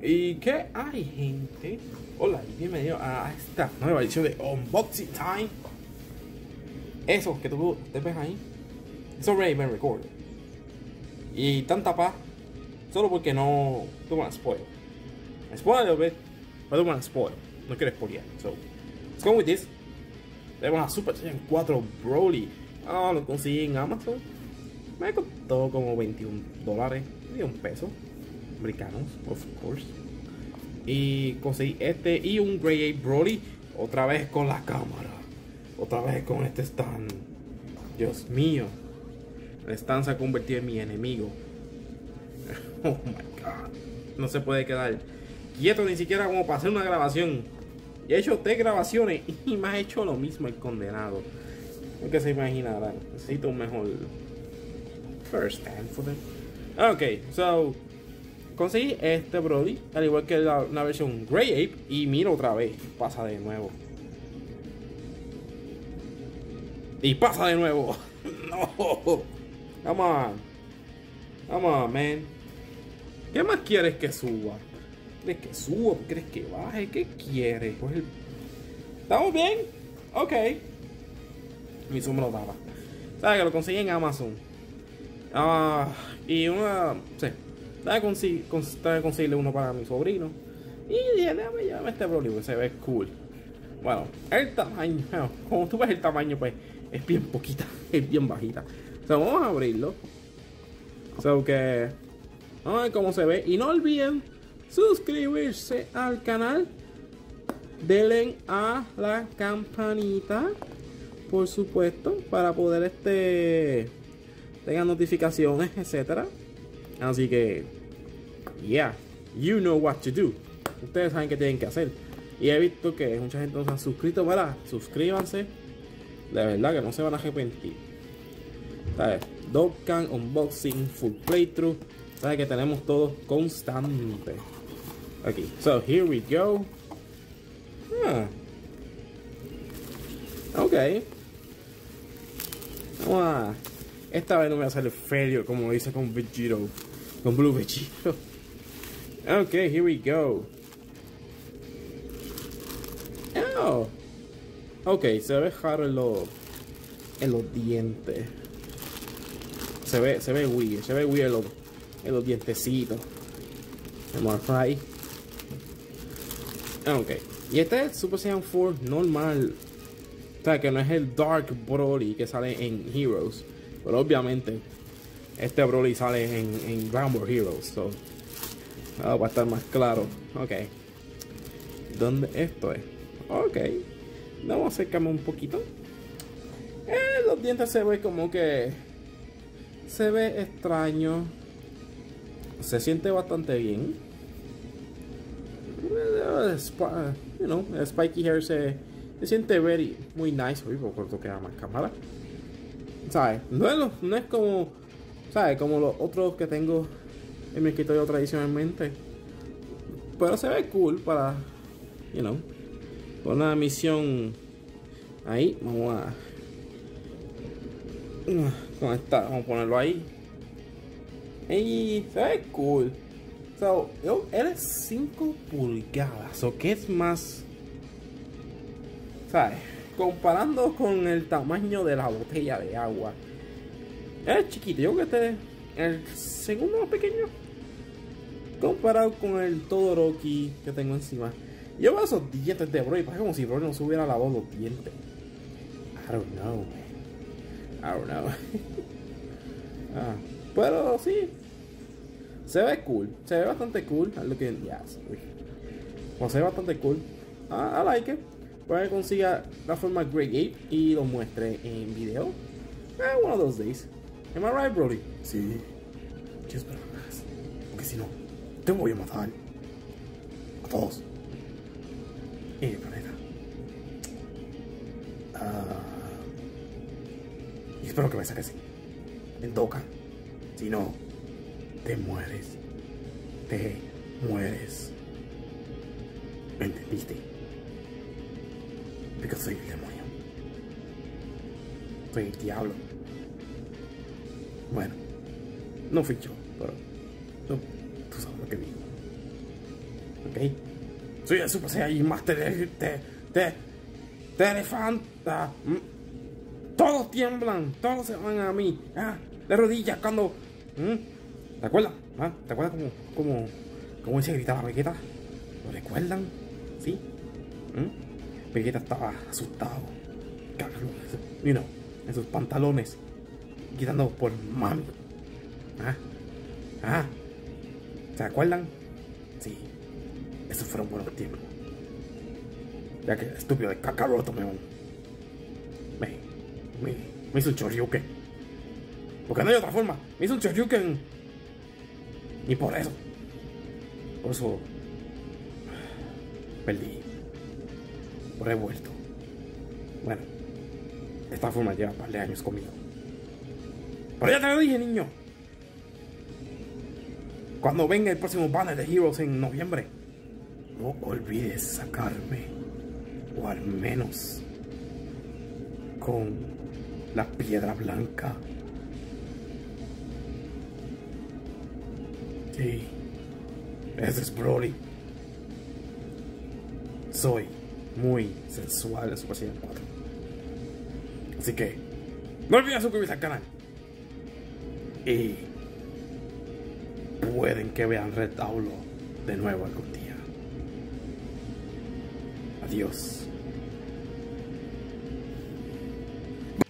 ¿Y qué hay, gente? Hola y bienvenido a esta nueva edición de Unboxing Time. Eso que tú te ves ahí, eso already been recorded. Y tanta paz, solo porque no te van a spoil. I spoil a but don't spoil. No quiero spoilear. So, let's go with this. Tenemos a Super Saiyan 4 Broly. Ah, lo conseguí en Amazon. Me costó como 21 dólares, 21 pesos americanos, of course. Y conseguí este y un Grey 8 Broly. Otra vez con la cámara. Otra vez con este stand. Dios mío. El stand se ha convertido en mi enemigo. Oh my god. No se puede quedar quieto ni siquiera como para hacer una grabación. He hecho tres grabaciones y me ha hecho lo mismo el condenado. que se imaginarán. Necesito un mejor first stand for them. Ok, so conseguí este Brody, al igual que la, una versión Grey Ape, y mira otra vez, pasa de nuevo. Y pasa de nuevo. no. Come on. Come on, man. ¿Qué más quieres que suba? ¿Quieres que suba? ¿Quieres que baje? ¿Qué quieres? Pues ¿Estamos bien? Ok. Mi sumo lo daba. ¿Sabes que lo conseguí en Amazon? Ah, y una. Sí Debe conseguirle uno para mi sobrino. Y dije, déjame llevarme este Broly, que se ve cool. Bueno, el tamaño, como tú ves el tamaño, pues es bien poquita, es bien bajita. O sea, vamos a abrirlo. O sea, que vamos a ver cómo se ve. Y no olviden suscribirse al canal. Denle a la campanita, por supuesto, para poder este tengan notificaciones, etcétera. Así que, yeah, you know what to do. Ustedes saben qué tienen que hacer. Y he visto que mucha gente no se ha suscrito, ¿verdad? Suscríbanse. De verdad que no se van a arrepentir. ¿Sabes? Dokkan, unboxing, full playthrough. ¿Sabes que tenemos todo constante? Aquí. So, here we go. Ah. Ok. Esta vez no va a salir ferio como dice con Vegito. Con Blue Vegito. Ok, here we go. Oh. Ok, se ve raro en los, en los dientes. Se ve, se ve weird, se ve weird en los, en los dientecitos. Vamos a ahí. Ok. Y este es Super Saiyan 4 normal. O sea, que no es el Dark Broly que sale en Heroes. Pero obviamente este Broly sale en, en Dragon Heroes. So, va a estar más claro. Ok. ¿Dónde esto es? Ok. Vamos a acercarme un poquito. Eh, los dientes se ve como que... Se ve extraño. Se siente bastante bien. You know, el spiky hair se, se siente very, muy nice. Uy, por corto queda más cámara. ¿Sabes? No es, no es como ¿Sabes? Como los otros que tengo en mi escritorio tradicionalmente. Pero se ve cool para, you know, una misión ahí. Vamos a. Con esta, vamos a ponerlo ahí. Y se ve cool. So, él es 5 pulgadas. ¿O qué es más? ¿Sabes? Comparando con el tamaño de la botella de agua. Es chiquito, yo creo que este es el segundo más pequeño. Comparado con el Todoroki que tengo encima. Veo esos dientes de Broly, parece como si Broly no se hubiera lavado los dientes. I don't know, I don't know. ah, pero sí. Se ve cool. Se ve bastante cool. Look at yes. Se ve bastante cool. Ah, I like it. Que consiga la forma Great Ape y lo muestre en video. Eh, one of those days. Am I right, Brody? Sí. Espero que hagas. Porque si no, te voy a matar. A todos. En el planeta. Uh, y espero que me saques en toca. Si no, te mueres. Te mueres. ¿Me entendiste? Porque soy el demonio. Soy el diablo. Bueno, no fui yo, pero tú sabes lo que digo. ¿Ok? Soy el Super Saiyajin Master de, de elefanta. Mm. Todos tiemblan, todos se van a mí. Ah, de rodillas cuando. ¿Mm? ¿Te acuerdas? ¿Ah? ¿Te acuerdas cómo, cómo, cómo se gritaba Vegeta? ¿Lo recuerdan? ¿Sí? ¿Mm? Vegeta estaba asustado. Cagando, you know, en sus pantalones. Gritando por mami. ¿Ah? ¿Ah? ¿Se acuerdan? Sí. Esos fueron buenos tiempos. Ya que estúpido de Kakaroto me, me, me, me hizo un Choryuken. Porque no hay otra forma. Me hizo un Choryuken. Y por eso. Por eso. Perdí. Por he vuelto. Bueno. Esta forma lleva un par de años conmigo. Pero ya te lo dije, niño. Cuando venga el próximo banner de Heroes en noviembre, no olvides sacarme. O al menos con la piedra blanca. Sí, ese es Broly. Soy muy sensual de Super Saiyan 4. Así que, no olvides suscribirse al canal. Y pueden que vean Red Aulo de nuevo algún día. Adiós.